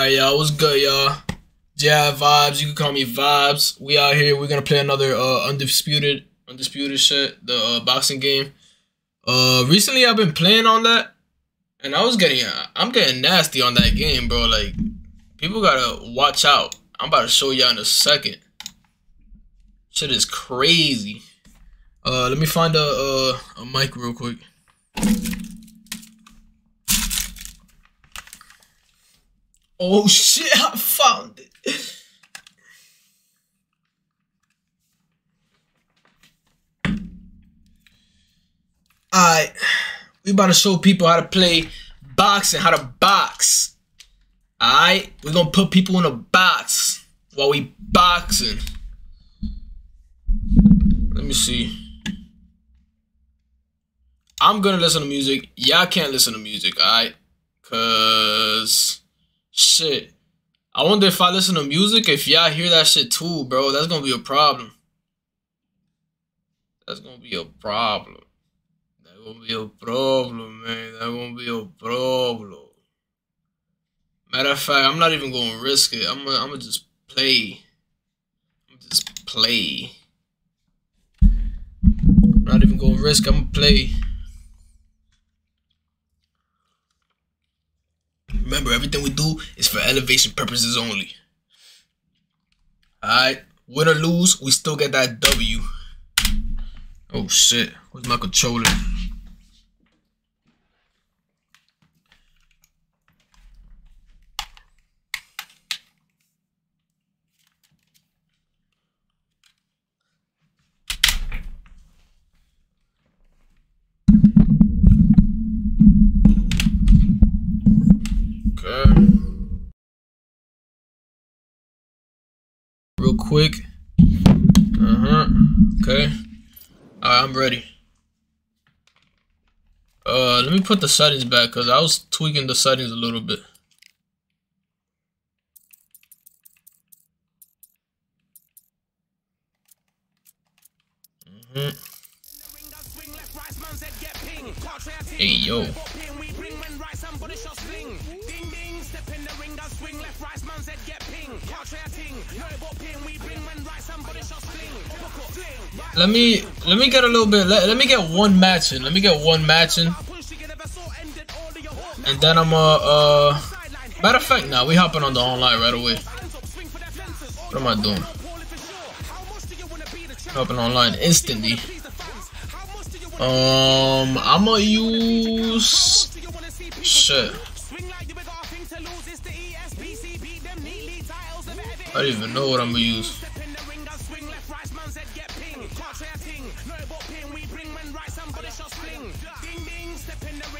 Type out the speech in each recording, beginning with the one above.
Alright, y'all. What's good, y'all? Yeah, vibes. You can call me vibes. We out here. We're gonna play another uh, undisputed, undisputed shit. The uh, boxing game. Uh, recently I've been playing on that, and I was getting, I'm getting nasty on that game, bro. Like, people gotta watch out. I'm about to show y'all in a second. Shit is crazy. Uh, let me find a a, a mic real quick. Oh shit, I found it. Alright, we about to show people how to play boxing, how to box. Alright, we're gonna put people in a box while we boxing. Let me see. I'm gonna listen to music. Y'all can't listen to music, alright? Cause shit. I wonder if I listen to music, if y'all hear that shit too, bro. That's gonna be a problem. That's gonna be a problem. That's gonna be a problem, man. That's gonna be a problem. Matter of fact, I'm not even gonna risk it. I'm gonna, I'm gonna just play. I'm just play. I'm not even gonna risk. I'm gonna play. Remember, everything we do is for elevation purposes only. Alright, win or lose, we still get that W. Oh shit, where's my controller? Real quick. Uh huh. Okay. Alright, I'm ready. Uh, let me put the settings back because I was tweaking the settings a little bit. Mm -hmm. Hey yo. Let me let me get a little bit. Let, let me get one match in. Let me get one match in, and then I'm uh uh. Matter of fact, now we hopping on the online right away. What am I doing? Hopping online instantly. Um, I'ma use shit. I don't even know what I'm gonna use.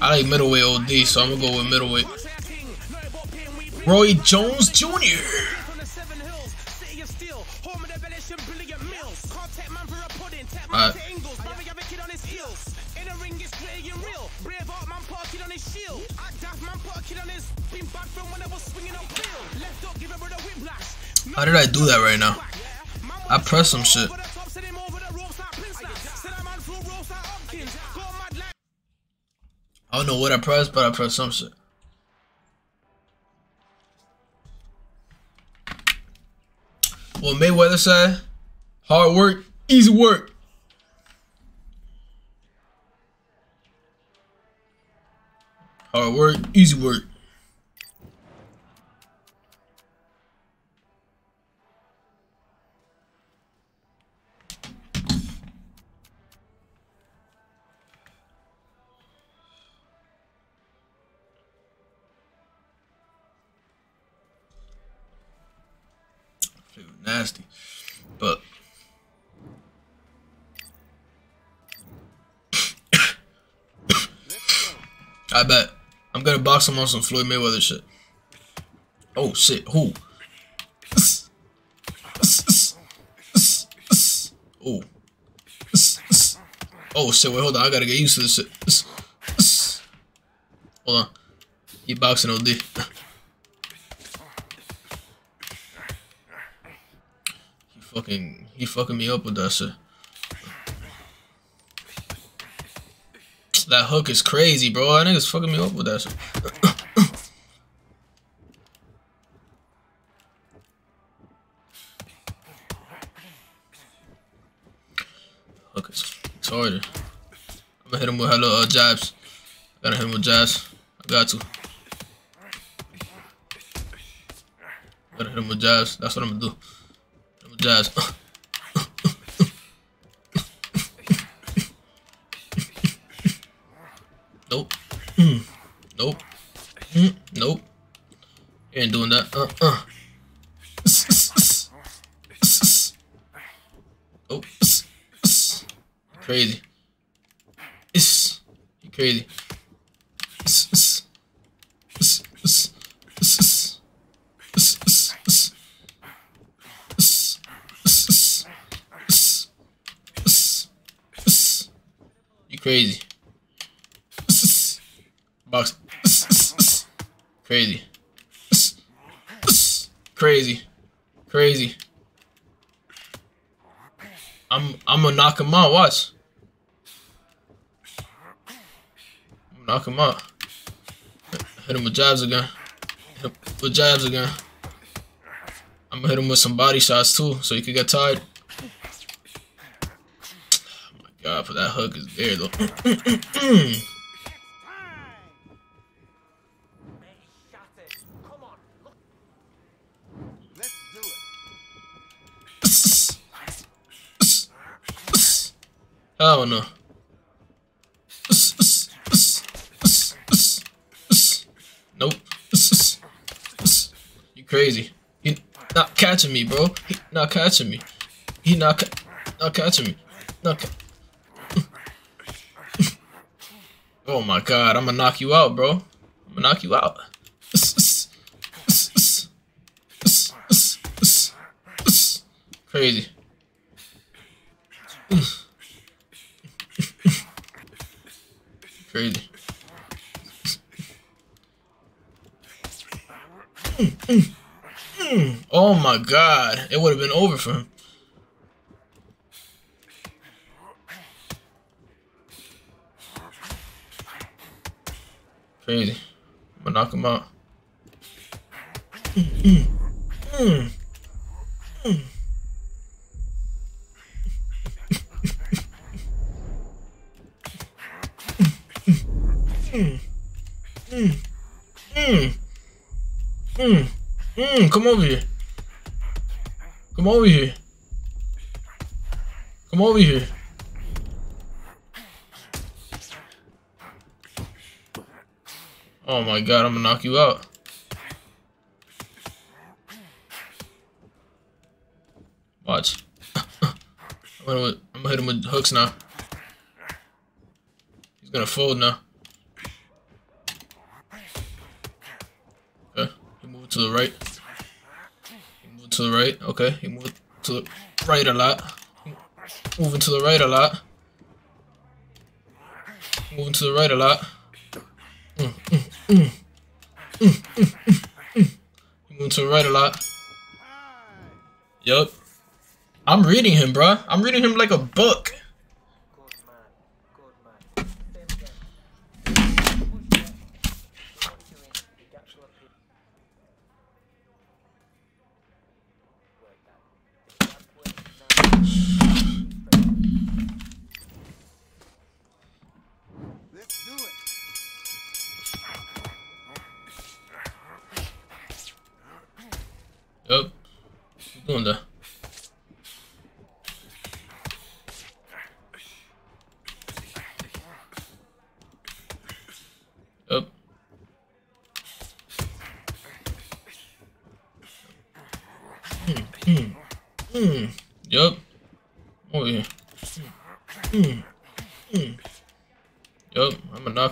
I like middleweight OD, so I'm gonna go with middleweight. Roy Jones Jr. Alright. How did I do that right now? I pressed some shit. I don't know what I pressed, but I pressed some shit. What Mayweather said, hard work, easy work. Hard work, easy work. Nasty. But I bet I'm gonna box him on some Floyd Mayweather shit. Oh shit, who? Oh. Oh shit, wait, hold on, I gotta get used to this shit. Hold on. He boxing OD. fucking he fucking me up with that shit. That hook is crazy, bro. That nigga's fucking me up with that shit. hook is it's harder. I'm gonna hit him with hello uh, jabs. Gotta hit him with jabs. I got to. Gotta hit him with jabs. That's what I'm gonna do. Him with jabs. nope. nope. nope. Ain't doing that. Uh uh. Oh, crazy. It's crazy. Crazy. Box. Crazy. Crazy. Crazy. I'm I'm gonna knock him out. Watch. Knock him out. Hit him with jabs again. Hit him with jabs again. I'm gonna hit him with some body shots too, so he could get tired. God, but that hook is there though. Hell no. Nope. You crazy. He not catching me, bro. He not catching me. He not ca not catching me. Not ca Oh my god, I'm gonna knock you out, bro. I'm gonna knock you out. Crazy. Crazy. oh my god. It would have been over for him. Crazy. I'm gonna knock him out. Mm, mm, mm, Mm. Mm. Mm. Mm. Mm. Come over here. Come over here. Come over here. Oh my god, I'm gonna knock you out. Watch. I'm, gonna, I'm gonna hit him with hooks now. He's gonna fold now. Okay, he moved to the right. He moved to the right. Okay, he moved to the right a lot. Moving to the right a lot. Moving to the right a lot. Mm, mm, mm. To the right a lot. Yup. I'm reading him, bruh. I'm reading him like a book.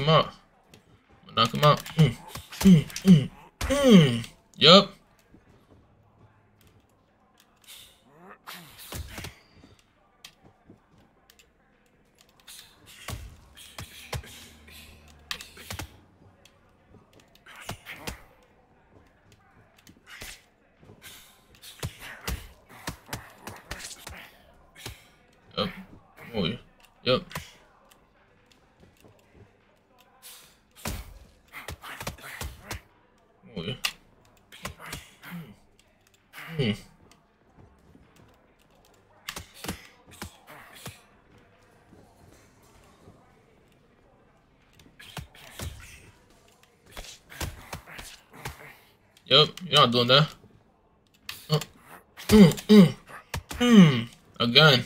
I'm gonna knock him out. I'm gonna knock him out. Hmm. Hmm. Hmm. Hmm. Yup. Yep. Oh yeah. Yep. Oh yeah. Hmm. Yep, you're not doing that. Uh, mm, mm, mm. Again.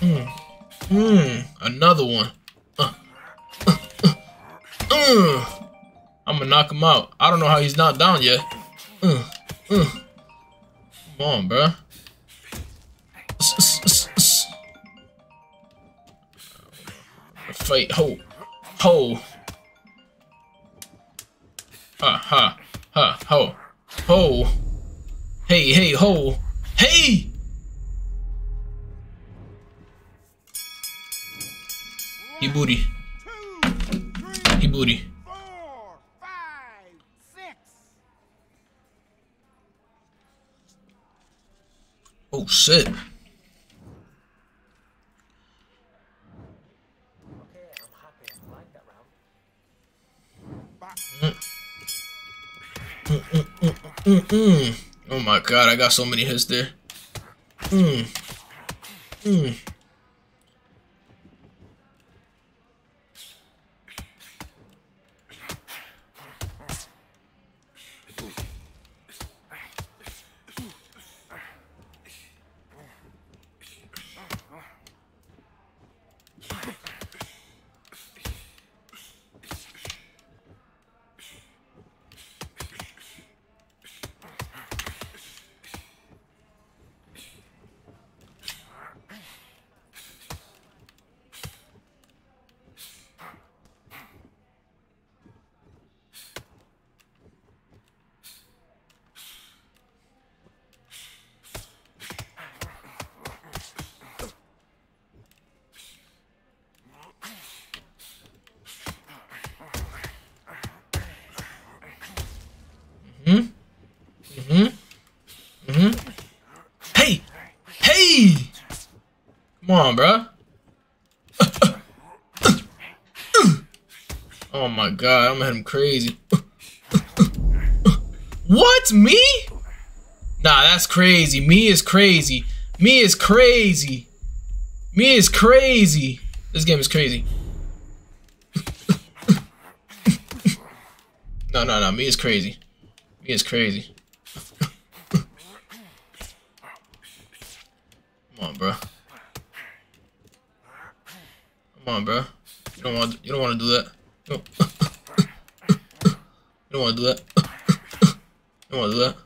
Mm, mm. Another one. Uh, uh, uh, uh. I'm gonna knock him out. I don't know how he's not down yet. Uh, uh. Come on, bro. Fight, ho, ho. Ha, ha, ha, ho, ho. Hey, hey, ho, hey! He booty. He booty. Oh shit. Mm, Mm mm, mm, mm, mm, oh my god, I got so many hits there. On, bro. oh my god, I'm hit him crazy. what? Me? Nah, that's crazy. Me is crazy. Me is crazy. Me is crazy. This game is crazy. no, no, no. Me is crazy. Me is crazy. Come on, bro. Come on, bro. You don't want. You don't want to do that. You don't want to do that. You don't want to do that.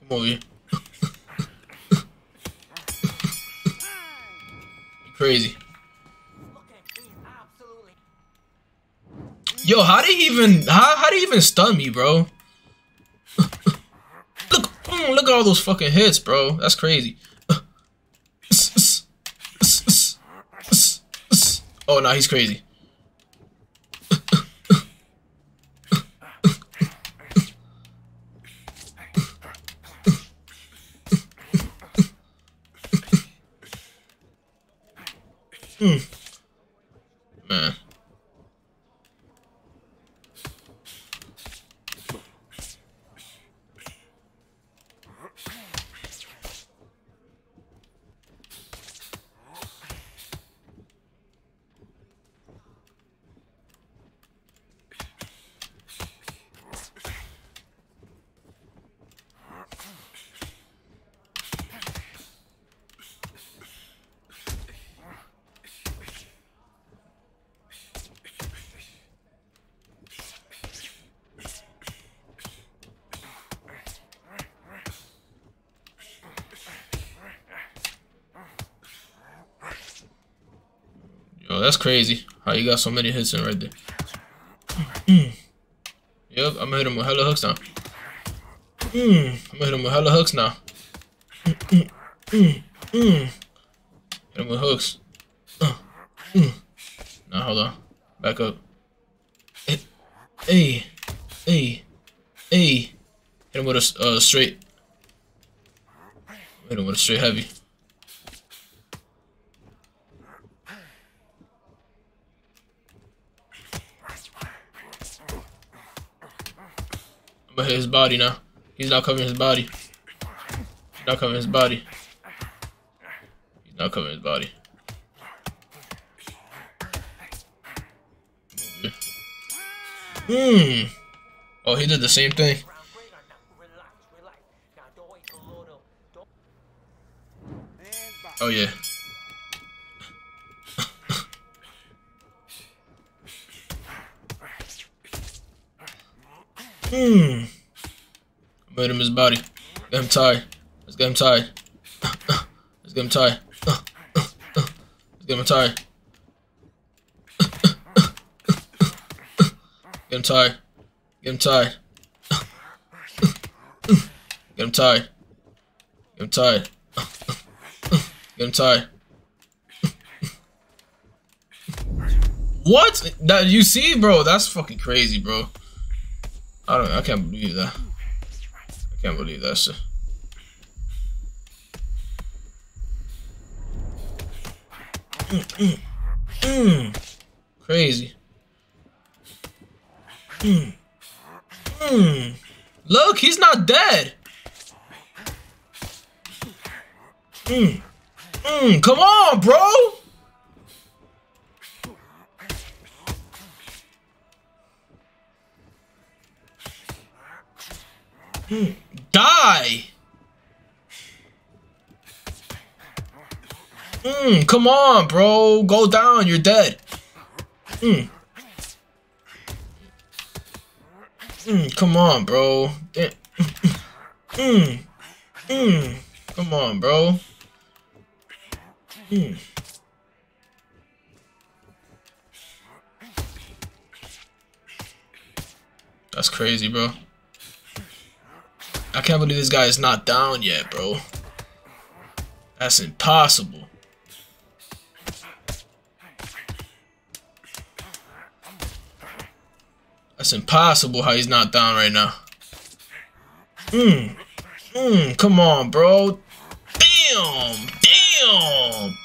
Come over here. You crazy. Yo, how did he even how how did he even stun me, bro? At all those fucking hits, bro. That's crazy. oh no, he's crazy. Hmm. That's crazy. How you got so many hits in right there. Mm. Yep, I'm gonna hit him with hella hooks now. Mm. I'm gonna hit him with hella hooks now. Mm, mm, mm, hit him with hooks. Uh. Now hold on. Back up. Hey, hey, hey. Hit him with a uh, straight. Hit him with a straight heavy. His body now. He's not covering his body. He's not covering his body. He's not covering his body. Hmm. Oh, he did the same thing. Oh yeah. Hmm. Made him his body. Get him tied. Let's get him tied. Let's get him tied. Let's get him tied. Get him tied. Get him tied. Get him tied. Get him tied. Get him tied. What? That you see, bro? That's fucking crazy, bro. I don't. I can't believe that. Can't believe this. Mm, mm, mm. Crazy. Mm. Mm. Look, he's not dead. Mm. Mm. Come on, bro. Mm. Die. Mm, come on, bro. Go down. You're dead. Mm. Mm, come on, bro. Mm, mm, come on, bro. Mm. That's crazy, bro. I can't believe this guy is not down yet, bro. That's impossible. That's impossible how he's not down right now. Mmm. Mmm. Come on, bro. Damn. Damn.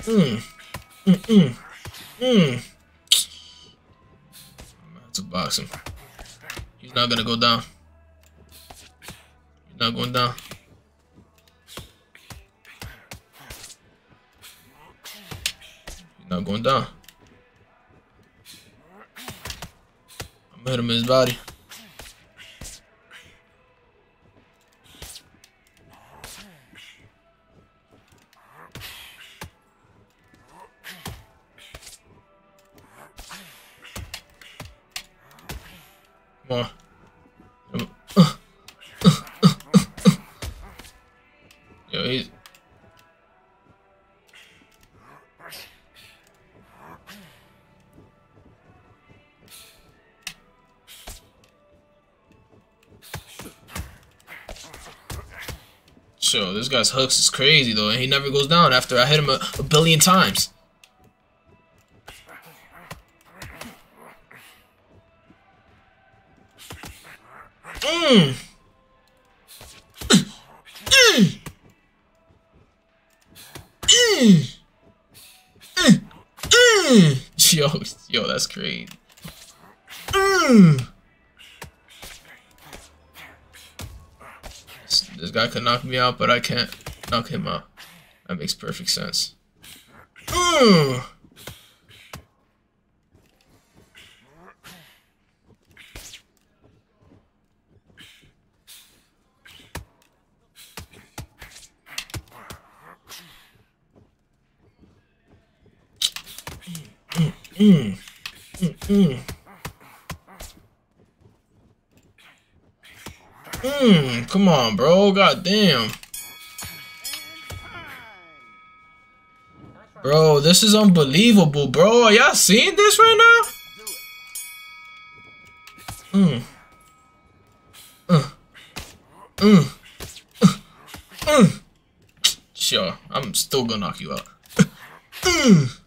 Mm. Mm. Mmm. Mmm. I'm have to box. He's not gonna go down. He's not going down. He's Not going down. I'm hit him in his body. Yo, he's this guy's hooks is crazy though, and he never goes down after I hit him a, a billion times. This guy could knock me out, but I can't knock him out. That makes perfect sense. Mm. Mm. Mm. Mm. Mm, come on, bro. God damn. Bro, this is unbelievable, bro. Are y'all seeing this right now? Mm. Mm. Uh. Mm. Sure, I'm still gonna knock you out. mm.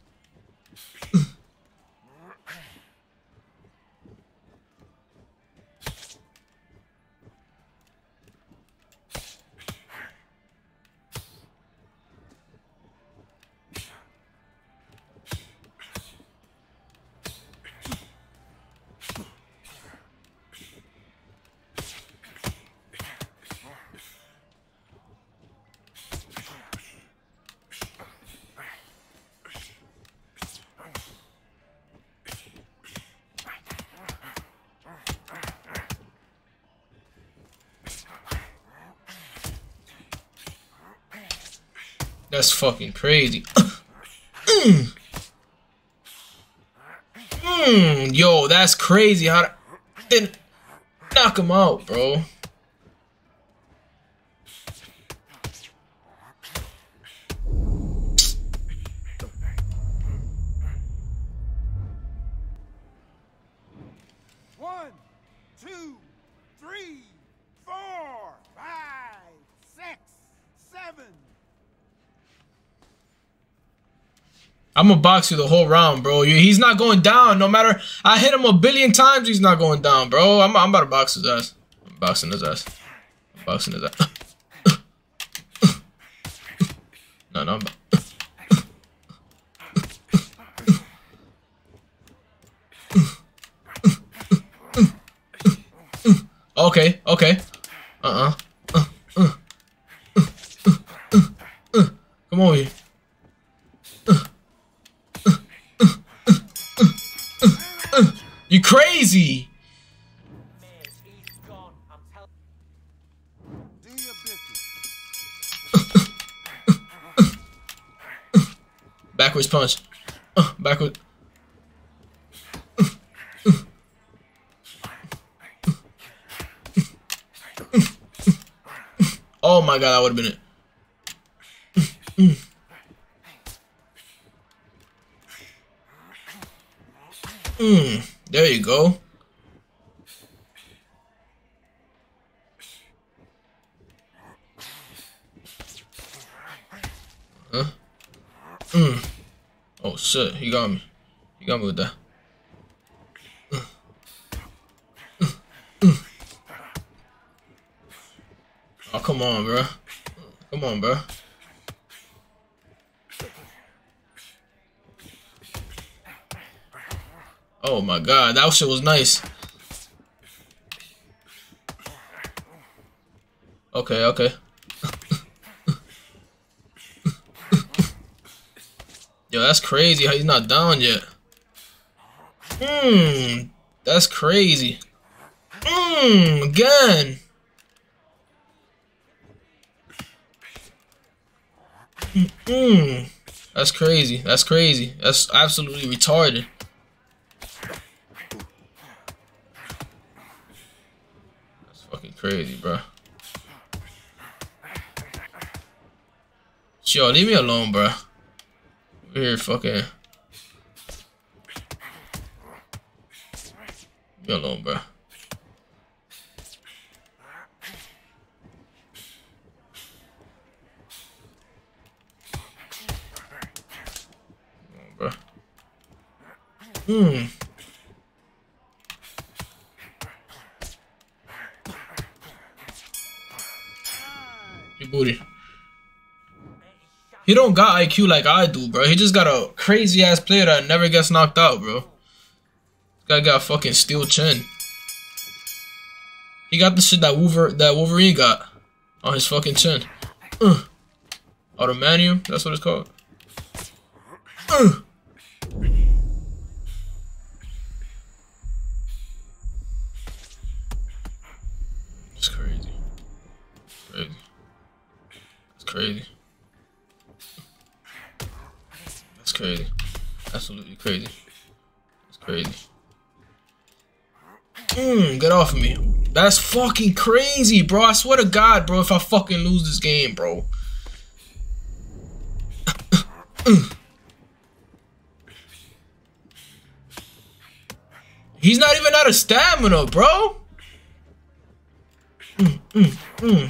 That's fucking crazy. mm. Mm, yo, that's crazy. How didn't knock him out, bro? I'm gonna box you the whole round, bro. He's not going down. No matter I hit him a billion times, he's not going down, bro. I'm, I'm about to box his ass. I'm boxing his ass. I'm boxing his ass. no, no. Okay, okay. Uh-uh. Uh, uh, uh, uh, uh, uh. Come over here. You crazy! Backwards punch. Uh, backwards. Oh my god, that would have been it. Mm, there you go. Huh? Mm. Oh shit, he got me. He got me with that. Oh, come on, bro. Come on, bro. Oh my god, that shit was nice. Okay, okay. Yo, that's crazy how he's not down yet. Hmm, that's crazy. Hmm, again. Hmm, that's crazy. That's crazy. That's absolutely retarded. Crazy, bro. Yo, leave me alone, bro. We're here fucking. Leave me alone, bro. Hmm. He don't got IQ like I do, bro. He just got a crazy ass player that never gets knocked out, bro. Guy got fucking steel chin. He got the shit that Wolver that Wolverine got on his fucking chin. Uh. Adamantium, that's what it's called. Uh. It's crazy. Crazy crazy. Crazy. Absolutely crazy. That's crazy. Mm, get off of me. That's fucking crazy, bro. I swear to God, bro, if I fucking lose this game, bro. He's not even out of stamina, bro. Mm, mm, mm.